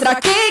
víra v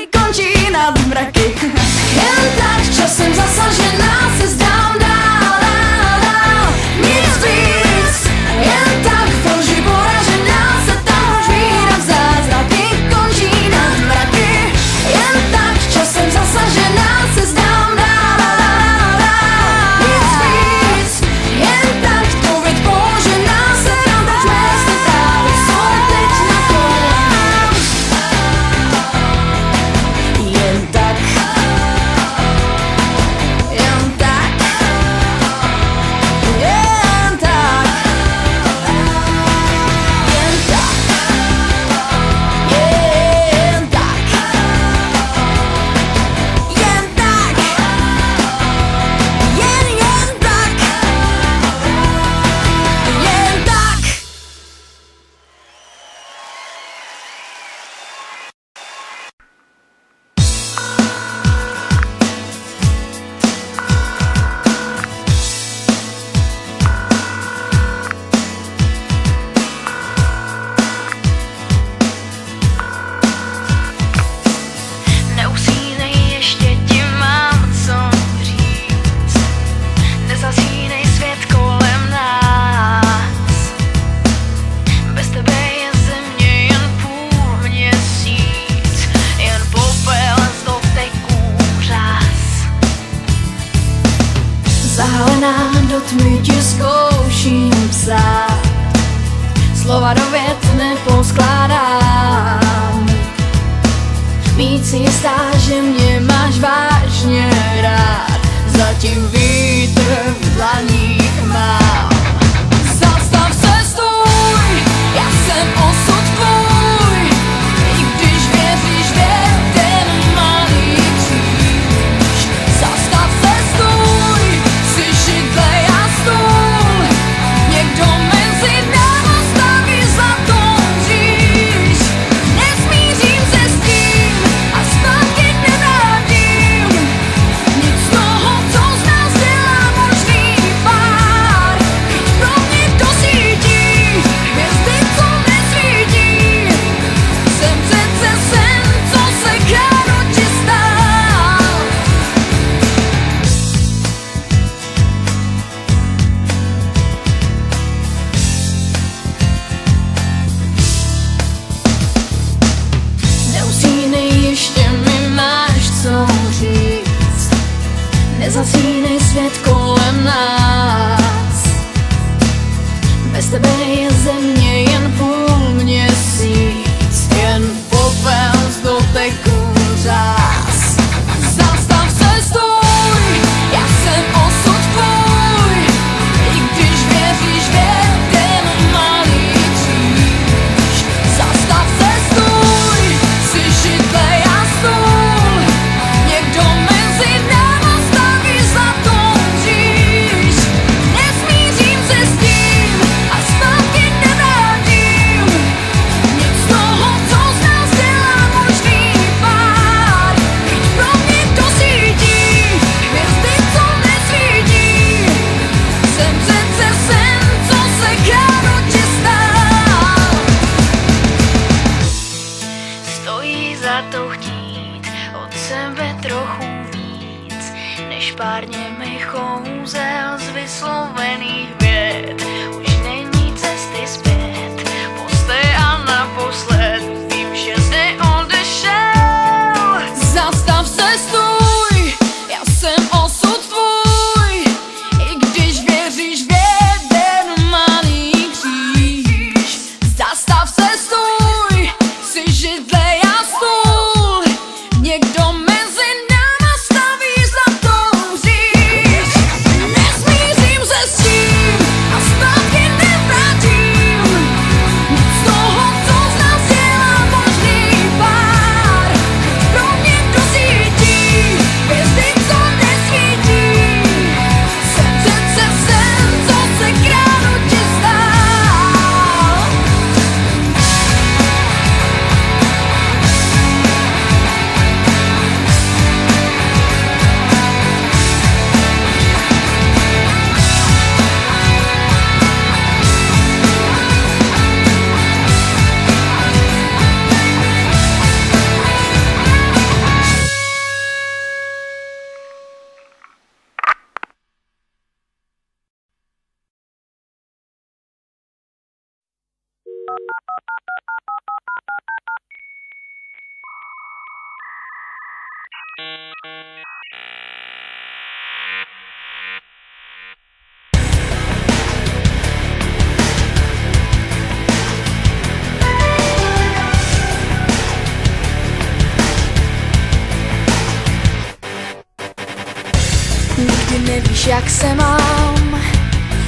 nevíš, jak se mám.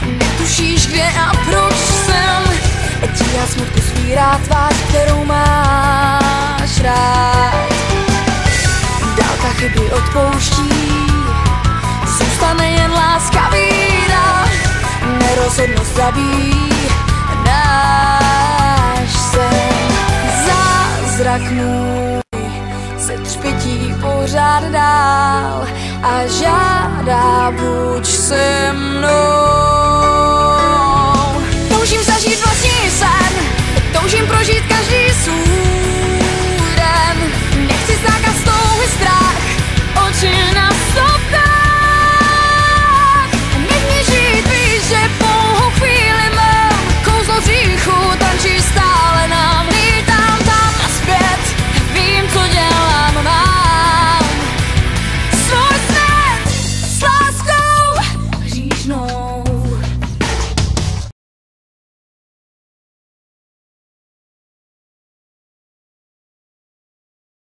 Netušíš, kde a proč jsem. Díla smutku svírá tvář, kterou máš rád. Dálka chyby odpouští. Zůstane jen láska víra Nerozhodnost zabí. Náš se. Zázrak můj se třpití pořád dál a žádá, buď se mnou.